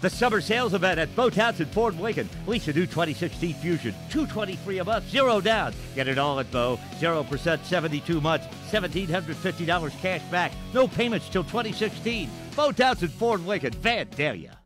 The summer sales event at Beau Townsend Ford Lincoln. Lease a new 2016 Fusion. 223 a month, zero down. Get it all at Beau. 0% 72 months. $1,750 cash back. No payments till 2016. Beau Townsend Ford Lincoln. Vandalia.